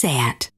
sat.